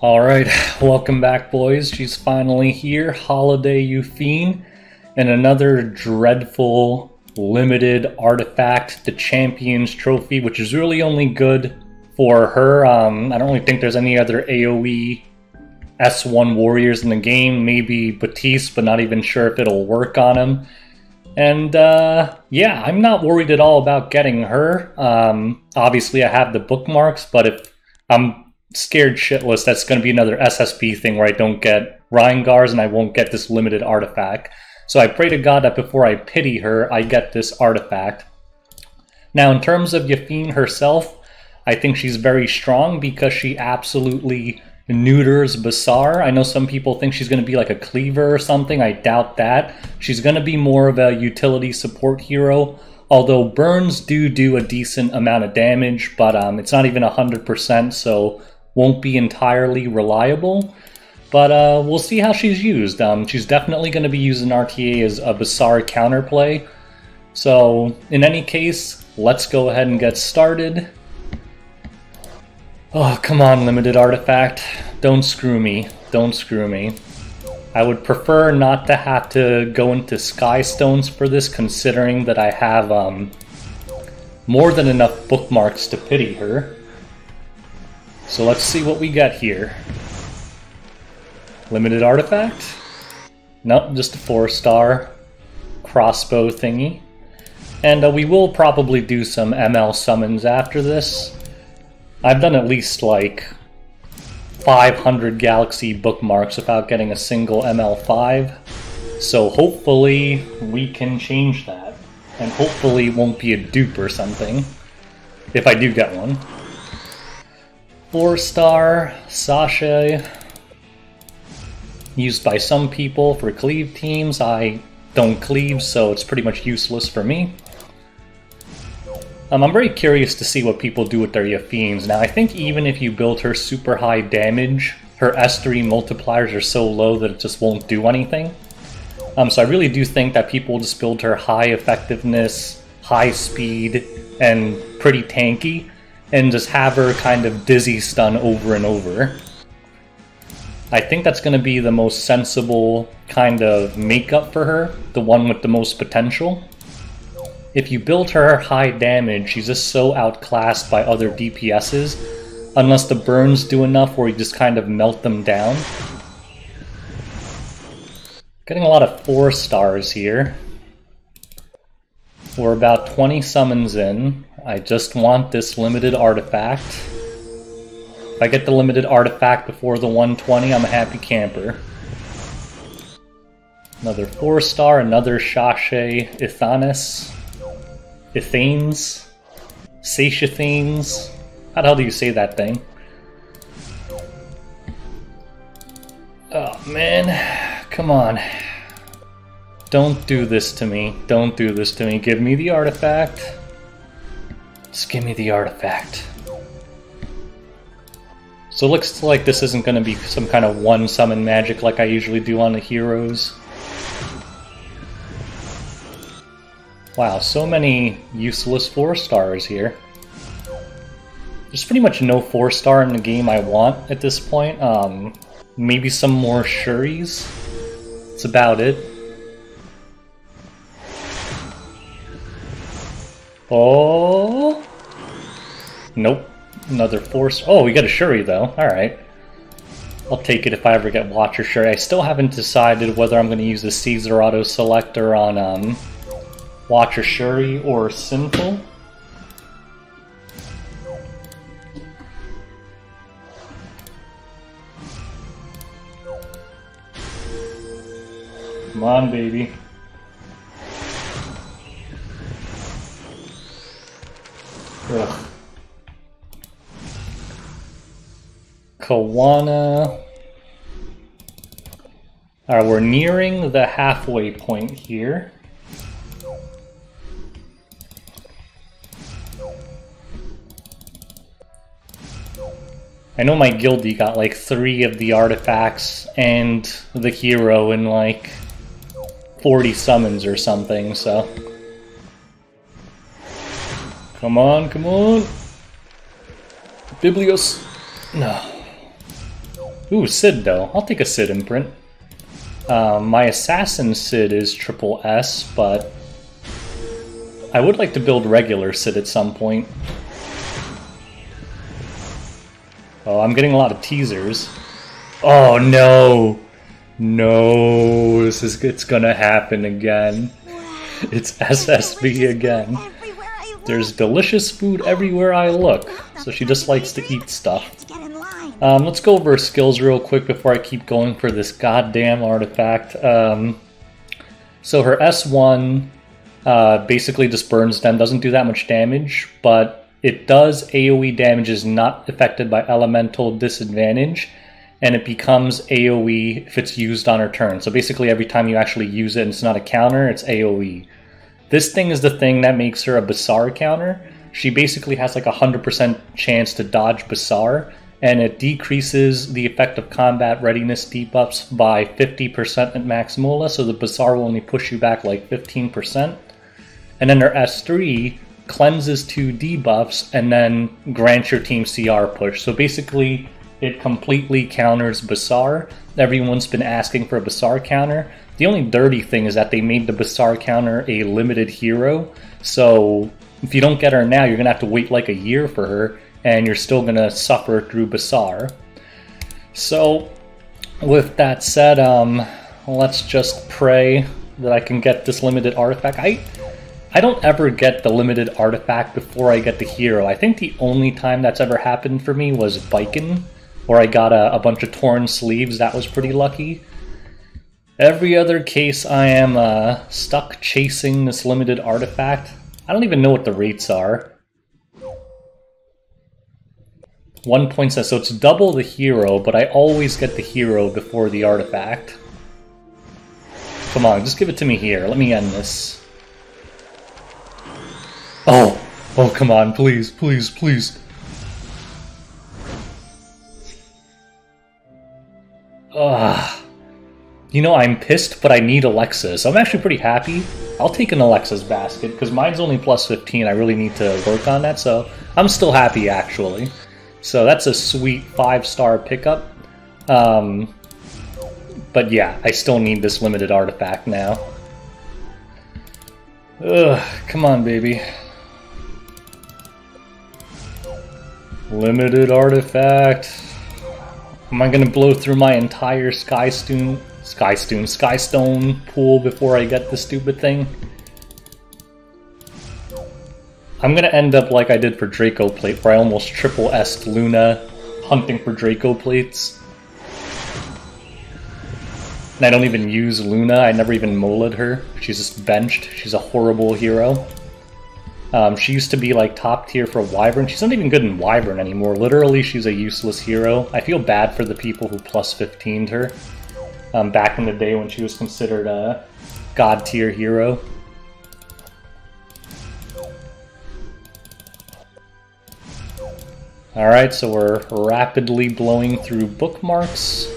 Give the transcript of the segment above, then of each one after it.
All right, welcome back, boys. She's finally here, Holiday Yufine, and another dreadful limited artifact, the Champions Trophy, which is really only good for her. Um, I don't really think there's any other AoE S1 warriors in the game. Maybe Batiste, but not even sure if it'll work on him. And uh, yeah, I'm not worried at all about getting her. Um, obviously, I have the bookmarks, but if I'm scared shitless that's going to be another SSB thing where I don't get Reingars and I won't get this limited artifact. So I pray to God that before I pity her, I get this artifact. Now, in terms of Yufine herself, I think she's very strong because she absolutely neuters Basar. I know some people think she's going to be like a cleaver or something. I doubt that. She's going to be more of a utility support hero. Although burns do do a decent amount of damage, but um, it's not even 100%, so won't be entirely reliable, but uh, we'll see how she's used. Um, she's definitely going to be using RTA as a Basar counterplay. So, in any case, let's go ahead and get started. Oh, come on, limited artifact. Don't screw me. Don't screw me. I would prefer not to have to go into Sky Stones for this, considering that I have um, more than enough bookmarks to pity her. So let's see what we got here. Limited artifact? Nope, just a four star crossbow thingy. And uh, we will probably do some ML summons after this. I've done at least like 500 Galaxy bookmarks without getting a single ML5. So hopefully we can change that. And hopefully won't be a dupe or something. If I do get one. Four star Sashe used by some people for cleave teams. I don't cleave, so it's pretty much useless for me. Um, I'm very curious to see what people do with their Yufines. Now, I think even if you build her super high damage, her S3 multipliers are so low that it just won't do anything. Um, so I really do think that people just build her high effectiveness, high speed, and pretty tanky and just have her kind of dizzy stun over and over. I think that's going to be the most sensible kind of makeup for her, the one with the most potential. If you build her high damage, she's just so outclassed by other DPSs, unless the burns do enough where you just kind of melt them down. Getting a lot of 4 stars here. We're about 20 summons in. I just want this limited artifact. If I get the limited artifact before the 120, I'm a happy camper. Another 4 star, another Shashe Ithanis. Ithanes. Satiathenes. How the hell do you say that thing? Oh man, come on. Don't do this to me. Don't do this to me. Give me the artifact. Just give me the artifact. So it looks like this isn't going to be some kind of one summon magic like I usually do on the heroes. Wow, so many useless 4 stars here. There's pretty much no 4 star in the game I want at this point. Um, maybe some more Schuris. That's about it. Oh. Nope. Another force. Oh, we got a Schuri though. Alright. I'll take it if I ever get Watcher Schuri. I still haven't decided whether I'm going to use the Caesar Auto Selector on um, Watcher Schuri or Sinful. Come on, baby. Ugh. Kawana. Alright, we're nearing the halfway point here. I know my guildie got like three of the artifacts and the hero in like 40 summons or something, so... Come on, come on. Biblios. No. Ooh, Cidd though. I'll take a Cidd imprint. Um, my Assassin Cidd is triple S, but I would like to build regular Cidd at some point. Oh, I'm getting a lot of teasers. Oh no! No, this is it's gonna happen again. It's SSB again. There's delicious food everywhere I look, so she just likes to eat stuff. Um, let's go over her skills real quick before I keep going for this goddamn artifact. Um, so her S1 uh, basically just burns them, doesn't do that much damage, but it does AoE damage is not affected by elemental disadvantage, and it becomes AoE if it's used on her turn. So basically every time you actually use it and it's not a counter, it's AoE. This thing is the thing that makes her a Basar counter. She basically has like a 100% chance to dodge Basar, and it decreases the effect of combat readiness debuffs by 50% at Maximula, so the Basar will only push you back like 15%. And then her S3 cleanses two debuffs and then grants your team CR push. So basically, it completely counters Basar. Everyone's been asking for a Basar counter. The only dirty thing is that they made the Basar counter a limited hero. So if you don't get her now, you're going to have to wait like a year for her and you're still going to suffer through Basar. So, with that said, um, let's just pray that I can get this limited artifact. I, I don't ever get the limited artifact before I get the hero. I think the only time that's ever happened for me was Viking, where I got a, a bunch of torn sleeves. That was pretty lucky. Every other case, I am uh, stuck chasing this limited artifact. I don't even know what the rates are. One point says, so it's double the hero, but I always get the hero before the artifact. Come on, just give it to me here. Let me end this. Oh! Oh, come on, please, please, please. Ugh. You know, I'm pissed, but I need Alexa's. I'm actually pretty happy. I'll take an Alexa's basket, because mine's only plus 15. I really need to work on that, so I'm still happy, actually. So that's a sweet five-star pickup. Um, but yeah, I still need this limited artifact now. Ugh, come on, baby. Limited artifact. Am I gonna blow through my entire Skystone, Skystone, pool before I get the stupid thing? I'm gonna end up like I did for Draco Plate, where I almost triple S Luna hunting for Draco Plates. And I don't even use Luna, I never even moled her. She's just benched. She's a horrible hero. Um, she used to be like top tier for Wyvern. She's not even good in Wyvern anymore. Literally, she's a useless hero. I feel bad for the people who plus 15'd her. Um, back in the day when she was considered a god tier hero. Alright, so we're rapidly blowing through bookmarks.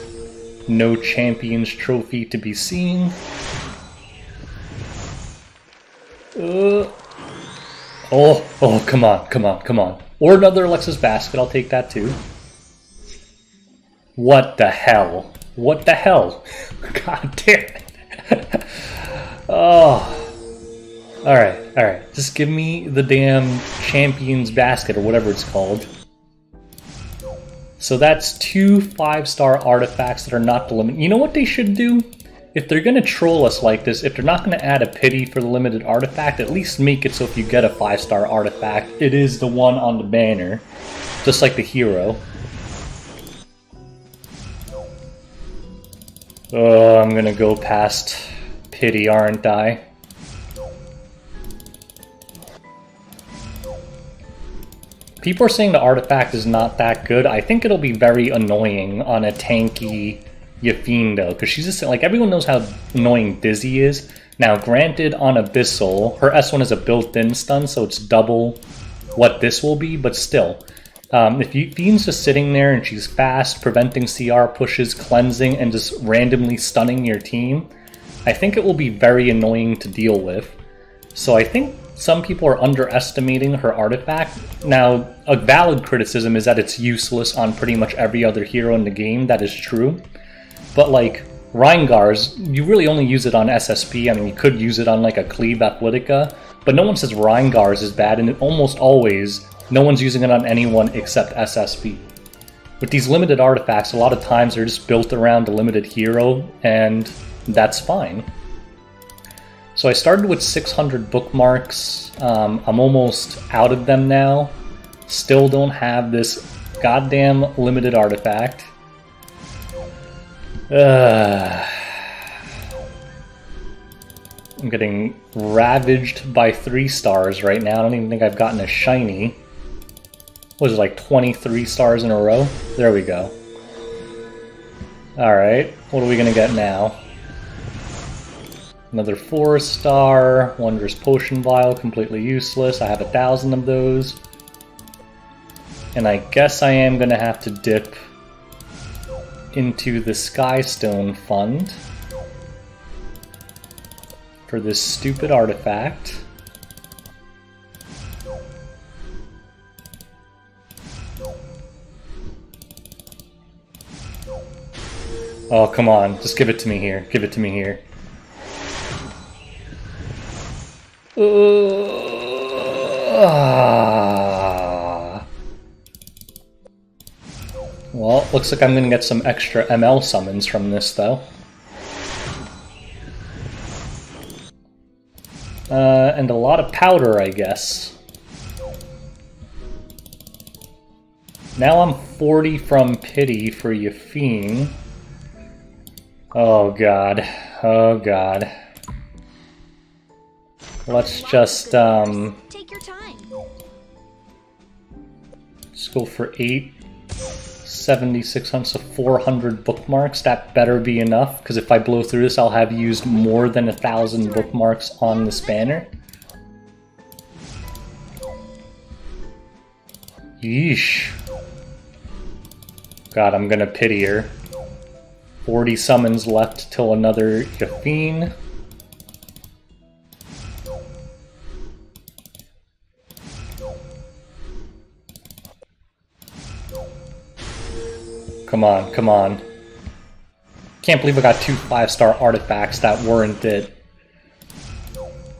No Champions Trophy to be seen. Uh, oh, oh, come on, come on, come on. Or another Alexa's Basket, I'll take that too. What the hell? What the hell? God damn it. oh. Alright, alright. Just give me the damn Champions Basket or whatever it's called. So that's two five-star artifacts that are not the limit. You know what they should do? If they're going to troll us like this, if they're not going to add a pity for the limited artifact, at least make it so if you get a five-star artifact, it is the one on the banner. Just like the hero. Oh, I'm going to go past pity, aren't I? People are saying the artifact is not that good. I think it'll be very annoying on a tanky Though, because she's just like everyone knows how annoying Dizzy is. Now, granted, on Abyssal, her S1 is a built-in stun, so it's double what this will be, but still. Um, if Fiend's just sitting there and she's fast, preventing CR pushes, cleansing, and just randomly stunning your team, I think it will be very annoying to deal with. So I think some people are underestimating her artifact. Now, a valid criticism is that it's useless on pretty much every other hero in the game, that is true. But like, Reingar's, you really only use it on SSB, I mean you could use it on like a Cleave Athletica, but no one says Reingar's is bad, and almost always, no one's using it on anyone except SSB. With these limited artifacts, a lot of times they're just built around a limited hero, and that's fine. So I started with 600 bookmarks. Um, I'm almost out of them now. Still don't have this goddamn limited artifact. Uh, I'm getting ravaged by three stars right now. I don't even think I've gotten a shiny. Was it like 23 stars in a row? There we go. Alright, what are we gonna get now? Another 4 star, Wondrous Potion Vial, completely useless. I have a thousand of those. And I guess I am gonna have to dip into the Skystone Fund for this stupid artifact. Oh, come on. Just give it to me here. Give it to me here. Uh, well, looks like I'm going to get some extra ML summons from this, though. Uh, and a lot of powder, I guess. Now I'm 40 from Pity for Yufine. Oh god. Oh god. Let's just, um... Take your time. Just go for 8. 7,600, so 400 bookmarks. That better be enough, because if I blow through this, I'll have used more than a thousand bookmarks on this banner. Yeesh. God, I'm gonna pity her. 40 summons left till another Yufine. Come on, come on. Can't believe I got two five-star artifacts that weren't it.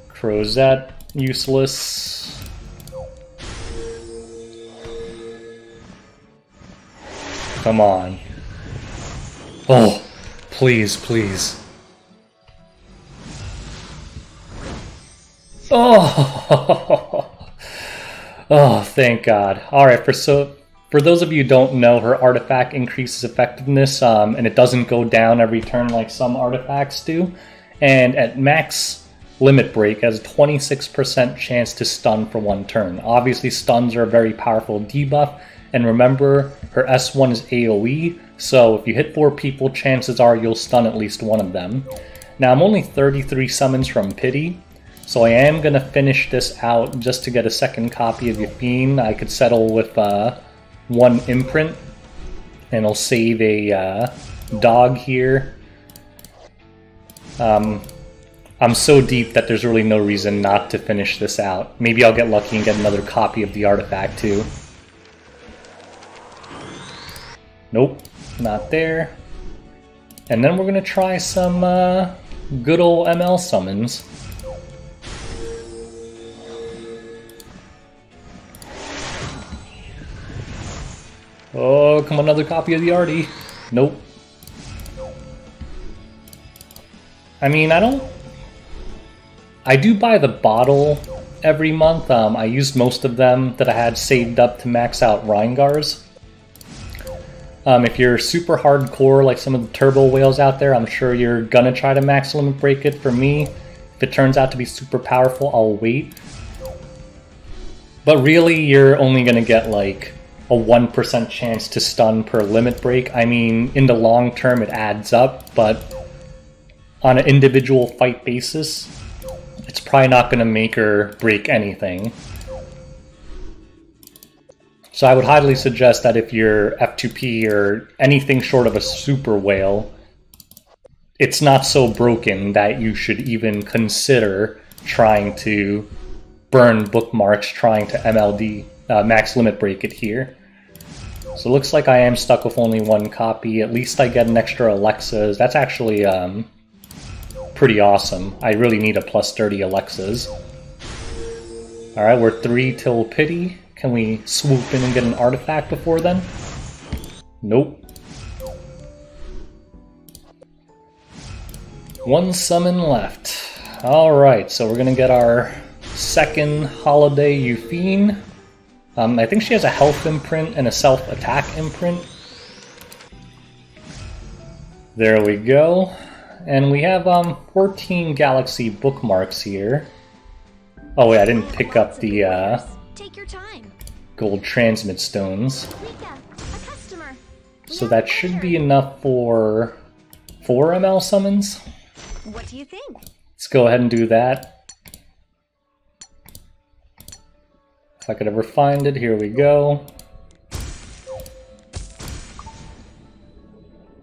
Crozet, useless. Come on. Oh, please, please. Oh, oh, thank God. All right, for so for those of you who don't know, her artifact increases effectiveness, um, and it doesn't go down every turn like some artifacts do. And at max limit break, has a 26% chance to stun for one turn. Obviously, stuns are a very powerful debuff, and remember, her S1 is AoE, so if you hit four people, chances are you'll stun at least one of them. Now, I'm only 33 summons from Pity, so I am going to finish this out just to get a second copy of Yufine. I could settle with uh, one imprint, and I'll save a uh, dog here. Um, I'm so deep that there's really no reason not to finish this out. Maybe I'll get lucky and get another copy of the artifact too. Nope, not there. And then we're gonna try some uh, good old ML summons. Oh, come on, another copy of the arty. Nope. I mean, I don't... I do buy the bottle every month. Um, I used most of them that I had saved up to max out Reingar's. Um, if you're super hardcore like some of the turbo whales out there, I'm sure you're gonna try to max limit break it. For me, if it turns out to be super powerful, I'll wait. But really, you're only gonna get like a 1% chance to stun per limit break. I mean, in the long term, it adds up, but on an individual fight basis, it's probably not going to make or break anything. So I would highly suggest that if you're F2P or anything short of a super whale, it's not so broken that you should even consider trying to burn bookmarks trying to MLD, uh, max limit break it here. So it looks like I am stuck with only one copy. At least I get an extra Alexa's. That's actually um, pretty awesome. I really need a plus 30 Alexa's. Alright, we're 3 till Pity. Can we swoop in and get an artifact before then? Nope. One summon left. Alright, so we're gonna get our second Holiday Yufine. Um, I think she has a health imprint and a self-attack imprint. There we go. And we have um, 14 Galaxy bookmarks here. Oh wait, I didn't pick up the uh, gold transmit stones. So that should be enough for 4 ML summons. What do you think? Let's go ahead and do that. If I could ever find it, here we go.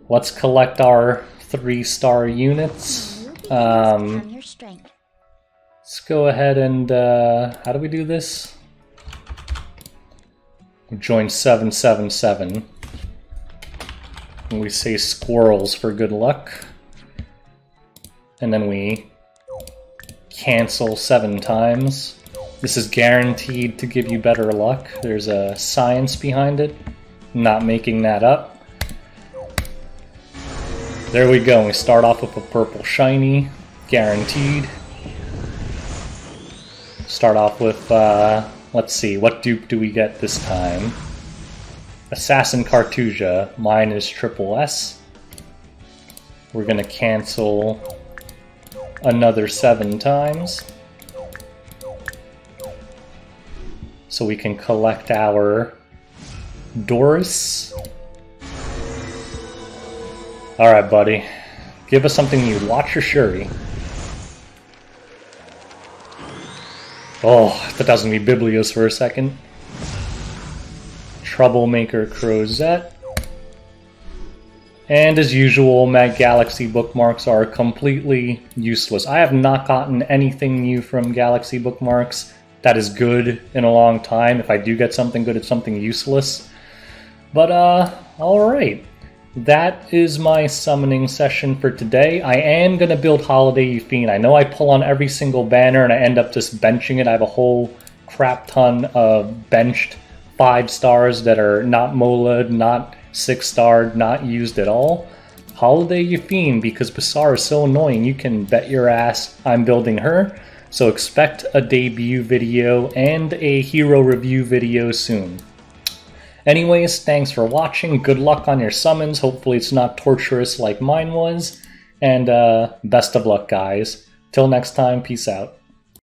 Let's collect our three-star units. Um, let's go ahead and, uh, how do we do this? We Join 777. And we say squirrels for good luck. And then we cancel seven times. This is guaranteed to give you better luck. There's a science behind it. not making that up. There we go. We start off with a purple shiny. Guaranteed. Start off with, uh, let's see, what dupe do we get this time? Assassin Cartuja. Mine is triple S. We're gonna cancel another seven times. So we can collect our Doris. Alright, buddy. Give us something new. Watch your Shuri. Oh, that to be Biblios for a second. Troublemaker Crozet. And as usual, Mag Galaxy bookmarks are completely useless. I have not gotten anything new from Galaxy bookmarks that is good in a long time. If I do get something good, it's something useless. But, uh, alright. That is my summoning session for today. I am going to build Holiday Yufine. I know I pull on every single banner and I end up just benching it. I have a whole crap ton of benched 5 stars that are not moled, not 6 starred, not used at all. Holiday Yufine, because Basar is so annoying, you can bet your ass I'm building her. So expect a debut video and a hero review video soon. Anyways, thanks for watching, good luck on your summons, hopefully it's not torturous like mine was, and uh, best of luck guys. Till next time, peace out.